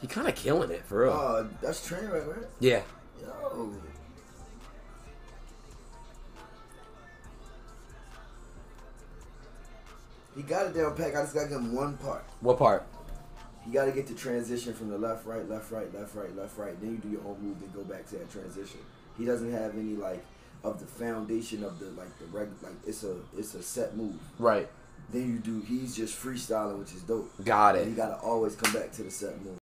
He kind of killing it for real. Uh, that's Trainwrecks, right? yeah. Yo. He got it down pack. I just got him one part. What part? You got to get the transition from the left, right, left, right, left, right, left, right. Then you do your own move, then go back to that transition. He doesn't have any like of the foundation of the like the reg like it's a it's a set move. Right. Then you do he's just freestyling, which is dope. Got And you got to always come back to the set move.